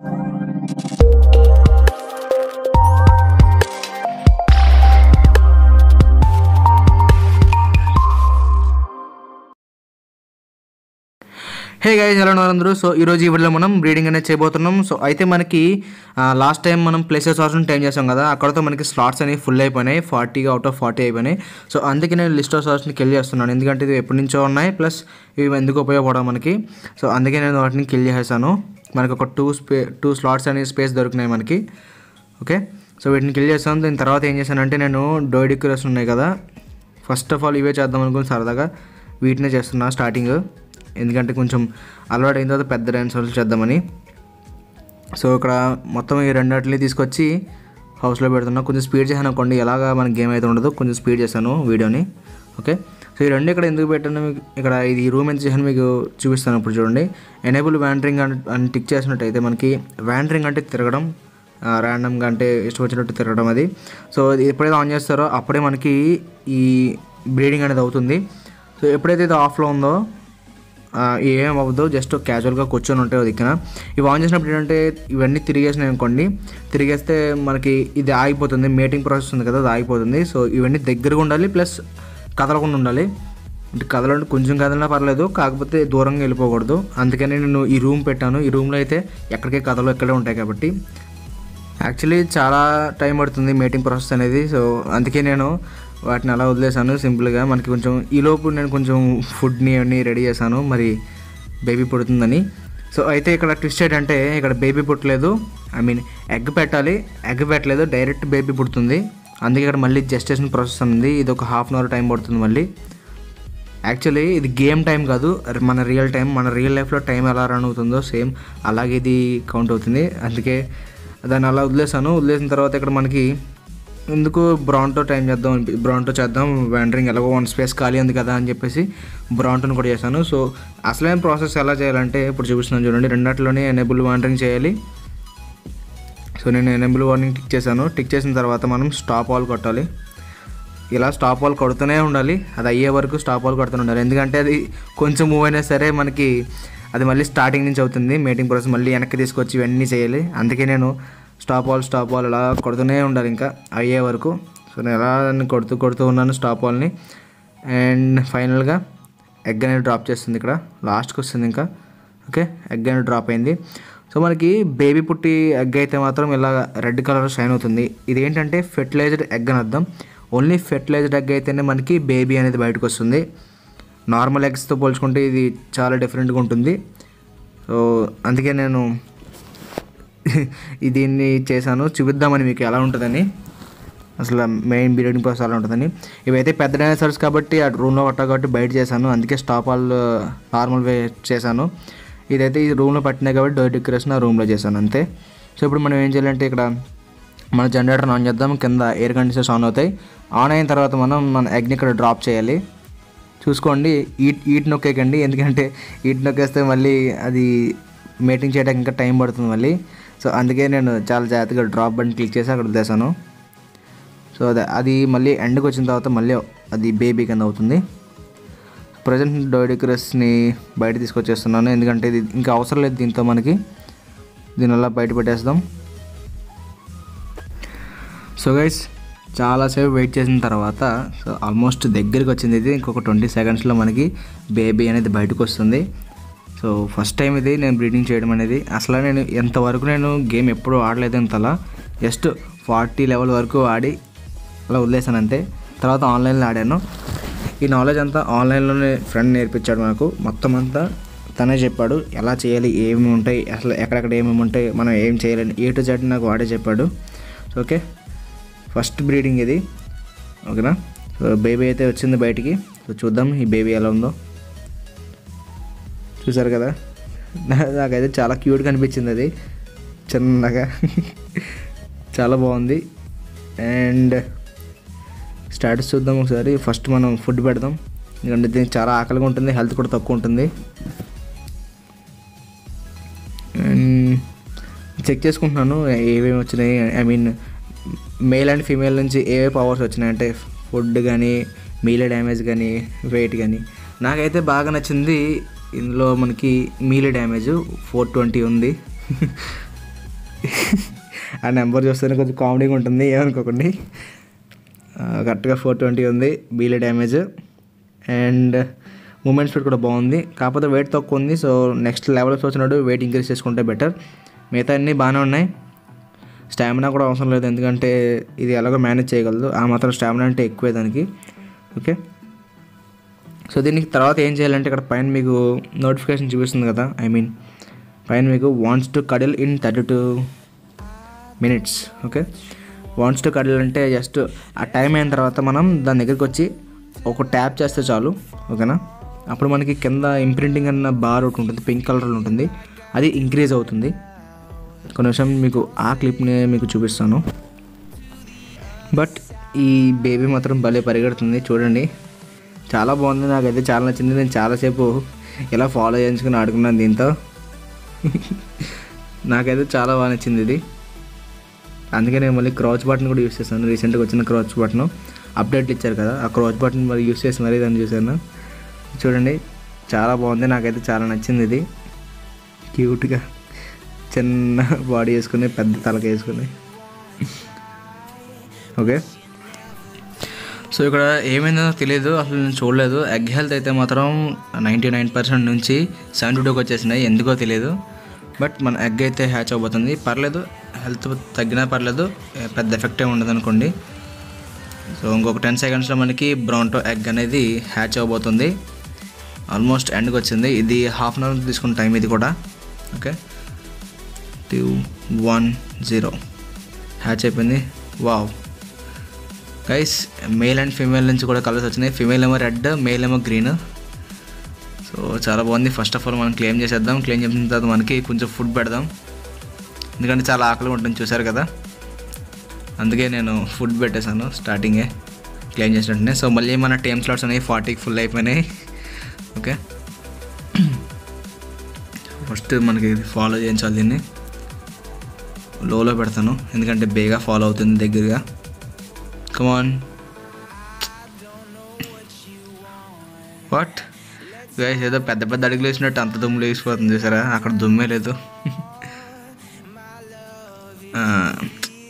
హే guys ఎలా ఉన్నారు అందరూ సో ఈరోజు ఈ వీడియోలో మనం బ్రీడింగ్ అనేది చేయబోతున్నాం. సో అయితే మనకి లాస్ట్ టైం మనం ప్లేసెస్ ఆర్స్ టైం చేసాం కదా అక్కడతో మనకి స్లాట్స్ అనేవి ఫుల్ అయిపోయినాయి. ఫార్టీ అవుట్ ఆఫ్ ఫార్టీ అయిపోయినాయి. సో అందుకే నేను లిస్ట్ ఆఫ్ స్లాట్స్ని కిల్ చేస్తున్నాను. ఎందుకంటే ఇది ఎప్పటి నుంచో ఉన్నాయి ప్లస్ ఇవి ఎందుకు ఉపయోగపడవు మనకి. సో అందుకే నేను వాటిని కిల్ చేసేసాను మనకు ఒక టూ స్పే టూ స్లాట్స్ అనేవి స్పేస్ దొరికినాయి మనకి. ఓకే సో వీటిని కిల్ చేస్తాను. దీని తర్వాత ఏం చేశానంటే నేను డోయిడిక్యురస్ ఉన్నాయి కదా. ఫస్ట్ ఆఫ్ ఆల్ ఇవే చేద్దాం అనుకుని సరదాగా వీటినే చేస్తున్నా స్టార్టింగ్ ఎందుకంటే కొంచెం అలవాటు అయిన తర్వాత పెద్ద డైనోసార్లు చేద్దామని. సో ఇక్కడ మొత్తం ఈ రెండింటిని తీసుకొచ్చి హౌస్లో పెడుతున్నా. కొంచెం స్పీడ్ చేశాను అనుకోండి ఎలాగా మన గేమ్ అయితే ఉండదు కొంచెం స్పీడ్ చేశాను వీడియోని. ఓకే సో ఈ రెండు ఇక్కడ ఎందుకు పెట్టాను మీకు ఇక్కడ ఇది రూమ్ ఎంత చేశాను మీకు చూపిస్తాను ఇప్పుడు చూడండి. ఎనేబుల్ వ్యాండరింగ్ అని టిక్ చేసినట్టయితే మనకి వ్యాండరింగ్ అంటే తిరగడం ర్యాండమ్గా అంటే ఇష్టం వచ్చినట్టు తిరగడం అది. సో ఇది ఎప్పుడైతే ఆన్ చేస్తారో అప్పుడే మనకి ఈ బ్రీడింగ్ అనేది అవుతుంది. సో ఎప్పుడైతే ఇది ఆఫ్లో ఉందో ఏం అవ్వదు జస్ట్ క్యాజువల్గా కూర్చొని ఉంటాయి దిక్కున. ఇవి ఆన్ చేసినప్పుడు ఏంటంటే ఇవన్నీ తిరిగేసినాయి అనుకోండి. తిరిగేస్తే మనకి ఇది ఆగిపోతుంది మేటింగ్ ప్రాసెస్ ఉంది కదా అది ఆగిపోతుంది. సో ఇవన్నీ దగ్గరగా ఉండాలి ప్లస్ కదలకుండా ఉండాలి. అంటే కదలంటే కొంచెం కదలినా పర్లేదు కాకపోతే దూరంగా వెళ్ళిపోకూడదు. అందుకని నేను ఈ రూమ్ పెట్టాను. ఈ రూమ్లో అయితే ఎక్కడికే కథలు ఎక్కడే ఉంటాయి కాబట్టి. యాక్చువల్లీ చాలా టైం పడుతుంది మీటింగ్ ప్రాసెస్ అనేది. సో అందుకే నేను వాటిని అలా వదిలేసాను సింపుల్గా. మనకి కొంచెం ఈలోపు నేను కొంచెం ఫుడ్ని అన్నీ రెడీ చేశాను. మరి బేబీ పుడుతుందని. సో అయితే ఇక్కడ ట్విస్ట్ ఏంటంటే ఇక్కడ బేబీ పుట్టలేదు. ఐ మీన్ ఎగ్ పెట్టాలి. ఎగ్ పెట్టలేదు. డైరెక్ట్ బేబీ పుడుతుంది. అందుకే ఇక్కడ మళ్ళీ జస్టేషన్ ప్రాసెస్ ఉంది ఇది ఒక హాఫ్ అన్ అవర్ టైం పడుతుంది మళ్ళీ. యాక్చువల్లీ ఇది గేమ్ టైం కాదు మన రియల్ టైం మన రియల్ లైఫ్లో టైం ఎలా రన్ అవుతుందో సేమ్ అలాగే ఇది కౌంట్ అవుతుంది. అందుకే దాన్ని అలా వదిలేసాను వదిలేసిన తర్వాత ఇక్కడ మనకి ఎందుకు బ్రాంటో టైం చేద్దాం బ్రాంటో చేద్దాం వ్యాండరింగ్ ఎలాగో వన్ స్పేస్ ఖాళీ ఉంది కదా అని చెప్పేసి బ్రాంటోని కూడా చేశాను. సో అసలైన ప్రాసెస్ ఎలా చేయాలంటే ఇప్పుడు చూపిస్తున్నాను చూడండి. రెండాటిలోనే ఎనేబుల్ వాండరింగ్ చేయాలి. సో నేను ఎనేబుల్ వార్నింగ్ టిక్ చేశాను. టిక్ చేసిన తర్వాత మనం స్టాప్ ఆల్ కొట్టాలి. ఇలా స్టాప్ ఆల్ కొడుతూనే ఉండాలి. అది అయ్యే వరకు స్టాప్ ఆల్ కొడుతూనే ఉండాలి. ఎందుకంటే అది కొంచెం మూవ్ అయినా సరే మనకి అది మళ్ళీ స్టార్టింగ్ నుంచి అవుతుంది. మీటింగ్ ప్రాసెస్ మళ్ళీ వెనక్కి తీసుకొచ్చి ఇవన్నీ చేయాలి. అందుకే నేను స్టాప్ ఆల్ స్టాప్ ఆల్ ఇలా కొడుతూనే ఉండాలి ఇంకా అయ్యే వరకు. సో నేను ఎలా దాన్ని కొడుతూ కొడుతూ ఉన్నాను స్టాప్ ఆల్ని అండ్ ఫైనల్గా ఎగ్ అనేది డ్రాప్ చేస్తుంది ఇక్కడ. లాస్ట్కి వస్తుంది ఇంకా. ఓకే ఎగ్ అనేది డ్రాప్ అయింది. సో మనకి బేబీ పుట్టి ఎగ్ అయితే మాత్రం ఇలా రెడ్ కలర్ షైన్ అవుతుంది. ఇది ఏంటంటే ఫెర్టిలైజ్డ్ ఎగ్ అని అర్థం. ఓన్లీ ఫెర్టిలైజ్డ్ ఎగ్ అయితేనే మనకి బేబీ అనేది బయటకు వస్తుంది. నార్మల్ ఎగ్స్తో పోల్చుకుంటే ఇది చాలా డిఫరెంట్గా ఉంటుంది. సో అందుకే నేను దీన్ని చేశాను. చూపిద్దామని మీకు ఎలా ఉంటుందని. అసలు మెయిన్ బ్రీడింగ్ ప్రాసెస్ అలా ఉంటుందని. ఇవైతే పెద్ద డైనోసార్స్ కాబట్టి ఆ రూమ్లో పట్టా కాబట్టి బయట చేశాను. అందుకే స్టాప్ ఆల్ నార్మల్ వే చేశాను. ఇదైతే ఈ రూమ్లో పట్టినాయి కాబట్టి డోర్ డెకరేషన్ ఆ రూమ్లో చేశాను అంతే. సో ఇప్పుడు మనం ఏం చేయాలంటే ఇక్కడ మన జనరేటర్ ఆన్ చేద్దాం కింద ఎయిర్ కండిషనర్స్ ఆన్ అవుతాయి. ఆన్ అయిన తర్వాత మనం మన అగ్ని ఇక్కడ డ్రాప్ చేయాలి. చూసుకోండి ఈట్ ఈట్ నొక్కేకండి ఎందుకంటే ఈట్ నొక్కేస్తే మళ్ళీ అది మీటింగ్ చేయడానికి ఇంకా టైం పడుతుంది మళ్ళీ. సో అందుకే నేను చాలా జాగ్రత్తగా డ్రాప్ బటన్ క్లిక్ చేసి అక్కడ వదిలేసాను సో అది అది మళ్ళీ ఎండ్కి వచ్చిన తర్వాత మళ్ళీ అది బేబీ కింద అవుతుంది. ప్రజెంట్ డోడిక్రస్ని బయట తీసుకొచ్చేస్తున్నాను. ఎందుకంటే ఇది ఇంకా అవసరం లేదు దీంతో మనకి. దీనివల్ల బయట పెట్టేస్తాం? సో గైస్ చాలాసేపు వెయిట్ చేసిన తర్వాత సో ఆల్మోస్ట్ దగ్గరికి వచ్చింది ఇది. ఇంకొక ట్వంటీ సెకండ్స్లో మనకి బేబీ అనేది బయటకు వస్తుంది. సో ఫస్ట్ టైం ఇది నేను బ్రీడింగ్ చేయడం అనేది. అసలు నేను ఎంతవరకు నేను గేమ్ ఎప్పుడూ ఆడలేదు ఇంతలా. జస్ట్ ఫార్టీ లెవెల్ వరకు ఆడి అలా వదిలేసాను అంతే. తర్వాత ఆన్లైన్లో ఆడాను. ఈ నాలెడ్జ్ అంతా ఆన్లైన్లోనే ఫ్రెండ్ నేర్పించాడు నాకు మొత్తం అంతా తనే చెప్పాడు ఎలా చేయాలి ఏమి ఉంటాయి అసలు ఎక్కడెక్కడ ఏమేమి ఉంటాయి మనం ఏం చేయాలని ఏ టు జెడ్ నాకు వాడే చెప్పాడు. ఓకే? ఫస్ట్ బ్రీడింగ్ ఇది. ఓకేనా? సో బేబీ అయితే వచ్చింది బయటికి. సో చూద్దాం ఈ బేబీ ఎలా ఉందో. చూసారు కదా? నాకైతే చాలా క్యూట్ అనిపించింది అది. చిన్నగా. చాలా బాగుంది. అండ్ స్టాటస్ చూద్దాం ఒకసారి. ఫస్ట్ మనం ఫుడ్ పెడదాం. ఎందుకంటే దీనికి చాలా ఆకలిగా ఉంటుంది హెల్త్ కూడా తక్కువ ఉంటుంది. చెక్ చేసుకుంటున్నాను ఏమేమి వచ్చినాయి. I mean male and female నుంచి ఏవే పవర్స్ వచ్చినాయి. అంటే ఫుడ్ కానీ మీల డ్యామేజ్ కానీ వెయిట్ కానీ. నాకైతే బాగా నచ్చింది ఇందులో మనకి మీల డ్యామేజ్. ఫోర్ ట్వంటీ ఉంది. ఆ నెంబర్ చూస్తేనే కొంచెం కామెడీగా ఉంటుంది ఏమనుకోకండి. కరెక్ట్గా ఫోర్ ట్వంటీ ఉంది బీలే డ్యామేజ్ అండ్ మూమెంట్ స్పీడ్ కూడా బాగుంది. కాకపోతే వెయిట్ తక్కువ ఉంది సో నెక్స్ట్ లెవెల్స్ వచ్చినట్టు వెయిట్ ఇంక్రీజ్ చేసుకుంటే బెటర్ మిగతా అన్నీ బాగానే ఉన్నాయి. స్టామినా కూడా అవసరం లేదు ఎందుకంటే ఇది ఎలాగో మేనేజ్ చేయగలదు. ఆ మాత్రం స్టామినా అంటే ఎక్కువే దానికి. ఓకే సో దీనికి తర్వాత ఏం చేయాలంటే ఇక్కడ పైన మీకు నోటిఫికేషన్ చూపిస్తుంది కదా ఐ మీన్ పైన మీకు wants to cuddle in thirty two minutes okay wants to cuddle అంటే జస్ట్ ఆ టైం అయిన తర్వాత మనం దాని దగ్గరికి వచ్చి ఒక ట్యాప్ చేస్తే చాలు ఓకేనా? అప్పుడు మనకి కింద ఇంప్రింటింగ్ అన్న బార్ ఒకటి ఉంటుంది పింక్ కలర్లో ఉంటుంది. అది ఇంక్రీజ్ అవుతుంది. కొన్ని నిమిషం మీకు ఆ క్లిప్ని మీకు చూపిస్తాను. బట్ ఈ బేబీ మాత్రం భలే పరిగెడుతుంది చూడండి. చాలా బాగుంది నాకైతే చాలా నచ్చింది. నేను చాలాసేపు ఇలా ఫాలో చేయించుకుని ఆడుకున్నాను దీంతో. నాకైతే చాలా బాగా నచ్చింది ఇది. అందుకే నేను మళ్ళీ క్రాచ్ బటన్ కూడా యూస్ చేశాను. రీసెంట్గా వచ్చిన క్రాచ్ బటన్. అప్డేట్లు ఇచ్చారు కదా ఆ క్రాచ్ బటన్ మరి యూస్ చేసి మరీ దాన్ని చూశాను. చూడండి చాలా బాగుంది. నాకైతే చాలా నచ్చింది ఇది. క్యూట్గా చిన్న బాడీ వేసుకుని పెద్ద తలక వేసుకుని. ఓకే? సో ఇక్కడ ఏమైందో తెలియదు అసలు నేను చూడలేదు. ఎగ్ హెల్త్ అయితే మాత్రం నైంటీ నైన్ పర్సెంట్ నుంచి సెవెంటీ టూకి వచ్చేసినాయి. ఎందుకో తెలియదు బట్ మన ఎగ్ అయితే హ్యాచ్ అవ్వబోతుంది. పర్లేదు. హెల్త్ తగ్గినా పర్లేదు పెద్ద ఎఫెక్ట్ ఏమి ఉండదు అనుకోండి సో ఇంకొక టెన్ సెకండ్స్లో మనకి బ్రౌన్టో ఎగ్ అనేది హ్యాచ్ అవబోతుంది ఆల్మోస్ట్ ఎండ్కి వచ్చింది. ఇది హాఫ్ అన్ అవర్ తీసుకున్న టైం ఇది కూడా. Okay? Two one zero. Hatch అయిపోయింది. Wow. Guys male and female నుంచి కూడా కలర్స్ వచ్చినాయి. ఫీమేల్ ఏమో రెడ్ మేల్ ఏమో గ్రీన్. సో చాలా బాగుంది. ఫస్ట్ ఆఫ్ ఆల్ మనం క్లెయిమ్ చేసేద్దాం. క్లెయిమ్ చేసిన తర్వాత మనకి కొంచెం ఫుడ్ పెడదాం. ఎందుకంటే చాలా ఆకలి ఉంటుంది చూసారు కదా? అందుకే నేను ఫుడ్ పెట్టేశాను స్టార్టింగే క్లెయిమ్ చేసినట్టునే సో మళ్ళీ మన టైమ్ స్లాట్స్ అనేవి ఫార్టీకి ఫుల్ అయిపోయినాయి. ఓకే ఫస్ట్ మనకి ఫాలో చేయించాలి దీన్ని. లోలో పెడతాను ఎందుకంటే బేగా ఫాలో అవుతుంది దగ్గరగా. కమాన్ వాట్ గైస్ ఏదో పెద్ద పెద్ద అడుగులు వేసినట్టు అంత దుమ్ము లేచిపోతుంది చూసారా? అక్కడ దుమ్మే లేదు.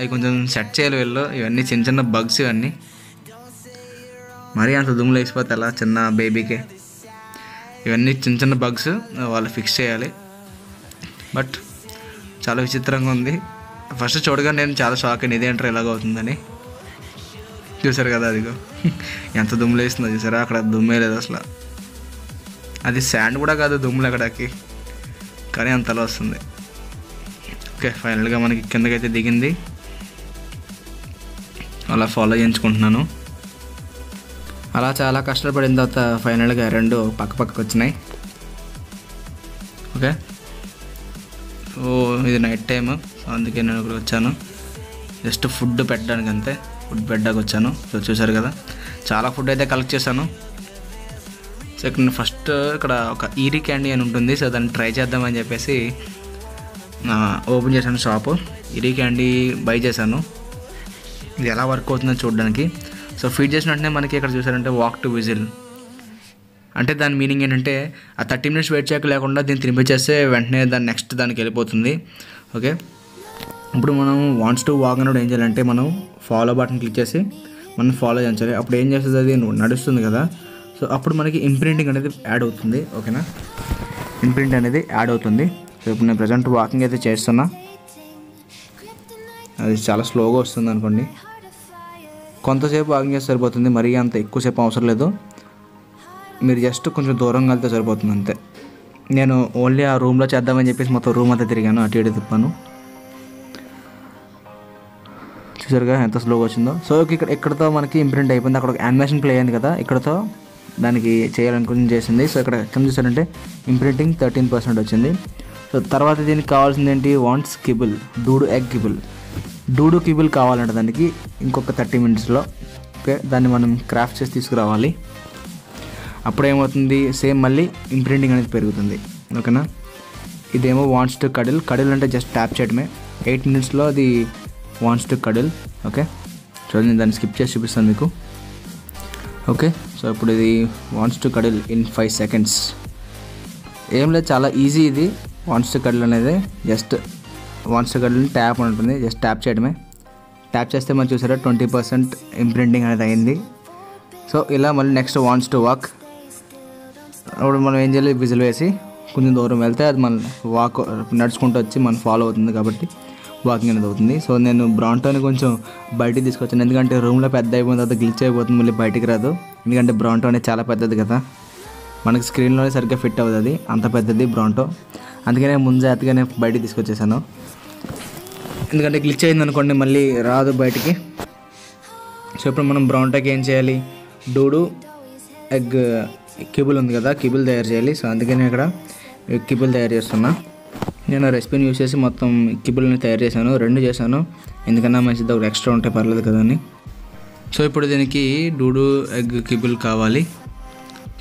అవి కొంచెం సెట్ చేయాలి వీళ్ళు. ఇవన్నీ చిన్న చిన్న బగ్స్ ఇవన్నీ. మరీ అంత దుమ్ములు వేసిపోతే అలా చిన్న బేబీకే ఇవన్నీ చిన్న చిన్న బగ్స్ వాళ్ళు ఫిక్స్ చేయాలి. బట్ చాలా విచిత్రంగా ఉంది. ఫస్ట్ చూడగా నేను చాలా షాక్ అయింది ఇదేంటారు ఇలాగవుతుందని చూసారు కదా అదిగో. ఎంత దుమ్ములు వేస్తుందో చూసారా? అక్కడ దుమ్మే లేదు అసలు. అది శాండ్ కూడా కాదు దుమ్ములు అక్కడికి. కానీ అంతలో వస్తుంది. ఓకే ఫైనల్గా మనకి కిందకైతే దిగింది. అలా ఫాలో చేయించుకుంటున్నాను. అలా చాలా కష్టపడిన తర్వాత ఫైనల్గా రెండు పక్క పక్కకు వచ్చినాయి. ఓకే సో ఇది నైట్ టైమ్ అందుకే నేను ఇక్కడ వచ్చాను. జస్ట్ ఫుడ్ పెట్టడానికి అంతే. ఫుడ్ పెట్టడానికి వచ్చాను. సో చూసారు కదా? చాలా ఫుడ్ అయితే కలెక్ట్ చేశాను. సో ఇక్కడ నేను ఫస్ట్ ఇక్కడ ఒక ఈరీ క్యాండీ అని ఉంటుంది. సో దాన్ని ట్రై చేద్దామని చెప్పేసి ఓపెన్ చేశాను షాపు ఈరీ క్యాండీ బై చేశాను. ఇది ఎలా వర్క్ అవుతుందో చూడడానికి. సో ఫీడ్ చేసిన వెంటనే మనకి ఇక్కడ చూసారంటే వాక్ టు విజిల్ అంటే దాని మీనింగ్ ఏంటంటే ఆ థర్టీ మినిట్స్ వెయిట్ చేయక లేకుండా దీన్ని తినిపించేస్తే వెంటనే దాని నెక్స్ట్ దానికి వెళ్ళిపోతుంది. ఓకే ఇప్పుడు మనం వాంట్స్ టు వాక్ అన్నప్పుడు ఏం చేయాలంటే మనం ఫాలో బటన్ క్లిక్ చేసి మనం ఫాలో చేయించాలి అప్పుడు ఏం చేస్తుంది అది? నడుస్తుంది కదా. సో అప్పుడు మనకి ఇంప్రింటింగ్ అనేది యాడ్ అవుతుంది. ఓకేనా ఇంప్రింట్ అనేది యాడ్ అవుతుంది. సో ఇప్పుడు నేను ప్రజెంట్ వాకింగ్ అయితే చేస్తున్నా. అది చాలా స్లోగా వస్తుంది అనుకోండి. కొంతసేపు వాకింగ్ సరిపోతుంది మరీ అంత ఎక్కువసేపు అవసరం లేదు. మీరు జస్ట్ కొంచెం దూరంగా వెళ్తే సరిపోతుంది అంతే. నేను ఓన్లీ ఆ రూమ్లో చేద్దామని చెప్పేసి మొత్తం రూమ్ అంతా తిరిగాను అటు ఇటు తిప్పాను. చూసారుగా ఎంత స్లోగా వచ్చిందో. సో ఇక్కడ ఇక్కడతో మనకి ఇంప్రింట్ అయిపోయింది. అక్కడ ఒక యానిమేషన్ ప్లే అయింది కదా ఇక్కడతో దానికి చేయాలనుకుని చేసింది. సో ఇక్కడ ఎక్కడ చూసారంటే ఇంప్రింటింగ్ థర్టీన్ పర్సెంట్ వచ్చింది. సో తర్వాత దీనికి కావాల్సింది ఏంటి? Wants kibble dodo egg kibble dodo kibble కావాలంట దానికి ఇంకొక థర్టీ మినిట్స్లో ఓకే? దాన్ని మనం క్రాఫ్ట్ చేసి తీసుకురావాలి. అప్పుడు ఏమవుతుంది? సేమ్ మళ్ళీ ఇంప్రింటింగ్ అనేది పెరుగుతుంది. ఓకేనా? ఇదేమో వాన్స్ టు కడిల్. కడిల్ అంటే జస్ట్ ట్యాప్ చేయడమే. ఎయిట్ మినిట్స్లో అది వాన్స్ టు కడిల్ ఓకే? చూడండి నేను దాన్ని స్కిప్ చేసి చూపిస్తాను మీకు. ఓకే? సో ఇప్పుడు ఇది wants to cuddle in five seconds. ఏం లేదు చాలా ఈజీ ఇది. వాన్స్ టు కడిల్ అనేది జస్ట్ వాన్స్ సెకండ్ ట్యాప్ అని ఉంటుంది. జస్ట్ ట్యాప్ చేయడమే. ట్యాప్ చేస్తే మనం చూసారా ట్వంటీ పర్సెంట్ ఇంప్రింటింగ్ అనేది అయింది. సో ఇలా మళ్ళీ నెక్స్ట్ వాన్స్ టు వాక్ అప్పుడు మనం ఏం చేయాలి? విజిల్ వేసి కొంచెం దూరం వెళ్తే అది మన వాక్ నడుచుకుంటూ వచ్చి మనం ఫాలో అవుతుంది కాబట్టి వాకింగ్ అనేది అవుతుంది. సో నేను బ్రాంటోని కొంచెం బయటికి తీసుకొచ్చాను. ఎందుకంటే రూమ్లో పెద్ద అయిపోయిన తర్వాత గ్లిచ్ అయిపోతుంది. మళ్ళీ బయటికి రాదు. ఎందుకంటే బ్రాంటో అనేది చాలా పెద్దది కదా. మనకి స్క్రీన్లోనే సరిగ్గా ఫిట్ అవుతుంది అంత పెద్దది బ్రాంటో అందుకనే ముందు నేను బయటికి తీసుకొచ్చేసాను. ఎందుకంటే గ్లిచ్ అయింది అనుకోండి మళ్ళీ రాదు బయటికి. సో ఇప్పుడు మనం బ్రౌన్ టెక్ ఏం చేయాలి? డూడు ఎగ్ కిబుల్ ఉంది కదా కిబుల్ తయారు చేయాలి. సో అందుకని ఇక్కడ కిబుల్ తయారు చేస్తున్నా. నేను రెసిపీని యూస్ చేసి మొత్తం కిబుల్ని తయారు చేశాను రెండు చేశాను. ఎందుకన్నా మంచిది ఒకటి ఎక్స్ట్రా ఉంటే పర్లేదు కదా అని. సో ఇప్పుడు దీనికి డూడు ఎగ్ కిబుల్ కావాలి.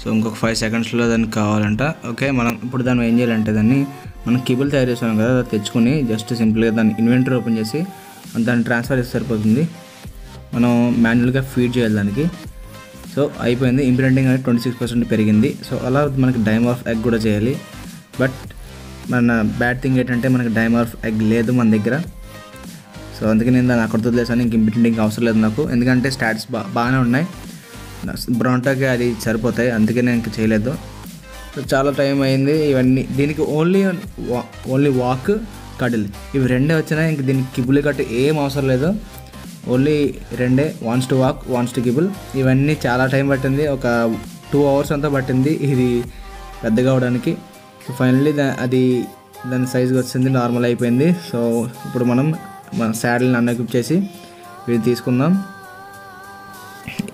సో ఇంకొక ఫైవ్ సెకండ్స్లో దానికి కావాలంట. ఓకే మనం ఇప్పుడు దాన్ని ఏం చేయాలంటే దాన్ని మనం కేబుల్ తయారు చేసాం కదా అది తెచ్చుకొని జస్ట్ సింపుల్గా దాన్ని ఇన్వెంటరీ ఓపెన్ చేసి దాన్ని ట్రాన్స్ఫర్ చేస్తే సరిపోతుంది. మనం మాన్యువల్గా ఫీడ్ చేయాలి దానికి. సో అయిపోయింది. ఇంప్రింటింగ్ అనేది ట్వంటీ సిక్స్ పర్సెంట్ పెరిగింది. సో అలా మనకి డైమ్ ఆఫ్ ఎగ్ కూడా చేయాలి. బట్ మన బ్యాడ్ థింగ్ ఏంటంటే మనకి డైమ్ ఆఫ్ ఎగ్ లేదు మన దగ్గర. సో అందుకే నేను దాన్ని అక్కడ వదిలేసాను. ఇంక ఇంప్రింటింగ్ అవసరం లేదు నాకు. ఎందుకంటే స్టాట్స్ బా బాగానే ఉన్నాయి. బ్రాంటాకి అది సరిపోతాయి. అందుకే నేను ఇంక చేయలేదు. చాలా టైం అయింది. ఇవన్నీ దీనికి ఓన్లీ ఓన్లీ వాక్ కడిల్ ఇవి రెండే వచ్చినా ఇంక దీనికి కిబుల్ కట్టు ఏం అవసరం లేదు. ఓన్లీ రెండే wants to walk wants to kibble ఇవన్నీ చాలా టైం పట్టింది. ఒక టూ అవర్స్ అంతా పట్టింది. ఇది పెద్దగా అవడానికి. సో ఫైనల్లీ దా అది దాని సైజుకి వచ్చింది. నార్మల్ అయిపోయింది. సో ఇప్పుడు మనం మన శాడిల్ని అన్ఎక్విప్ చేసి ఇది తీసుకుందాం.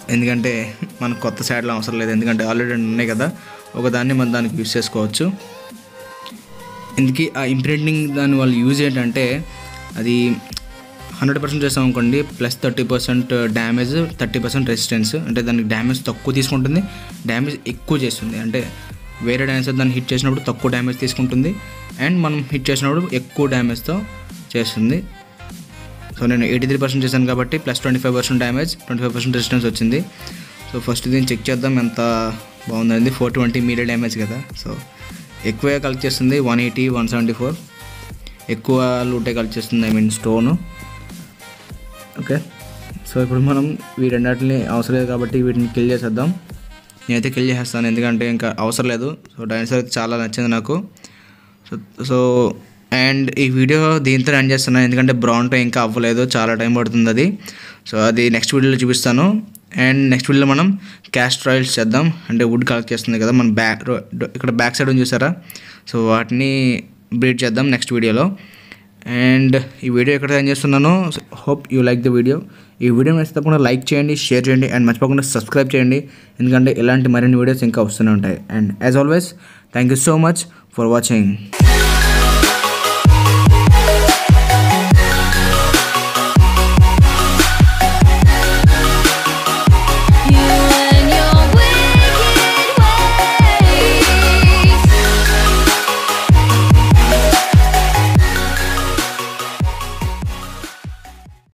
ఎందుకంటే మనకు కొత్త శాడిల్ అవసరం లేదు. ఎందుకంటే ఆల్రెడీ ఉన్నాయి కదా. ఒకదాన్ని మనం దానికి యూస్ చేసుకోవచ్చు. ఇందుకే ఆ ఇంప్రింటింగ్ దాని వాళ్ళు యూజ్ ఏంటంటే అది హండ్రెడ్ పర్సెంట్ చేస్తాం అనుకోండి plus thirty percent damage thirty percent resistance అంటే దానికి డ్యామేజ్ తక్కువ తీసుకుంటుంది డ్యామేజ్ ఎక్కువ చేస్తుంది. అంటే వేరే డ్యాన్సర్ దాన్ని హిట్ చేసినప్పుడు తక్కువ డ్యామేజ్ తీసుకుంటుంది అండ్ మనం హిట్ చేసినప్పుడు ఎక్కువ డ్యామేజ్తో చేస్తుంది. సో నేను ఎయిటీ త్రీ పర్సెంట్ చేశాను కాబట్టి plus twenty five percent damage twenty five percent resistance వచ్చింది. సో ఫస్ట్ దీన్ని చెక్ చేద్దాం ఎంత బాగుందండి. ఫోర్ ట్వంటీ మీడియా డ్యామేజ్ కదా. సో ఎక్కువే కలెక్ట్ చేస్తుంది. One eighty one seventy four ఎక్కువ లూటే కలెక్ట్ చేస్తుంది I mean stone okay so ఇప్పుడు మనం వీ రెండాటిని అవసరం లేదు కాబట్టి వీటిని కిల్ చేసేద్దాం. నేనైతే కిల్ చేసేస్తాను. ఎందుకంటే ఇంకా అవసరం లేదు. సో డైనోసార్ అయితే చాలా నచ్చింది నాకు. సో సో అండ్ ఈ వీడియో దీంతో ఎండ్ చేస్తున్నాను. ఎందుకంటే బ్రాంటో ఇంకా అవ్వలేదు. చాలా టైం పడుతుంది అది. సో అది నెక్స్ట్ వీడియోలో చూపిస్తాను. అండ్ నెక్స్ట్ వీడియోలో మనం క్యాస్ట్ రాయిల్స్ చేద్దాం. అంటే వుడ్ కలెక్ట్ చేస్తుంది కదా మన బ్యాక్ ఇక్కడ బ్యాక్ సైడ్ ఉంది చూసారా? సో వాటిని బ్రీడ్ చేద్దాం నెక్స్ట్ వీడియోలో. అండ్ ఈ వీడియో ఎక్కడ ఏం చేస్తున్నానో hope you like the video. ఈ వీడియో నచ్చితే తప్పకుండా లైక్ చేయండి షేర్ చేయండి అండ్ మర్చిపోకుండా సబ్స్క్రైబ్ చేయండి. ఎందుకంటే ఇలాంటి మరిన్ని వీడియోస్ ఇంకా వస్తూనే ఉంటాయి. And as always thank you so much for watching.